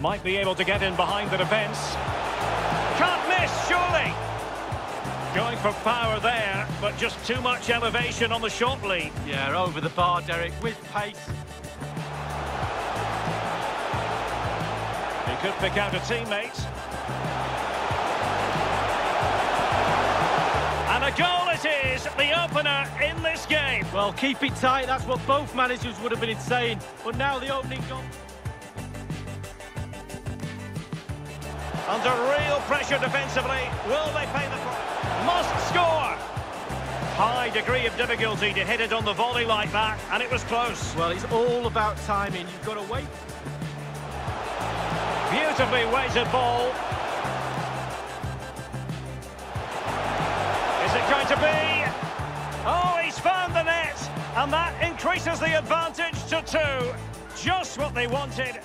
Might be able to get in behind the defence. Can't miss, surely. Going for power there, but just too much elevation on the short lead. Yeah, over the bar, Derek, with pace. He could pick out a teammate. And a goal it is, the opener in this game. Well, keep it tight, that's what both managers would have been saying. But now the opening goal... Under real pressure defensively, will they pay the price? Must score! High degree of difficulty to hit it on the volley like that, and it was close. Well, it's all about timing. You've got to wait. Beautifully weighted ball. Is it going to be? Oh, he's found the net, and that increases the advantage to two. Just what they wanted.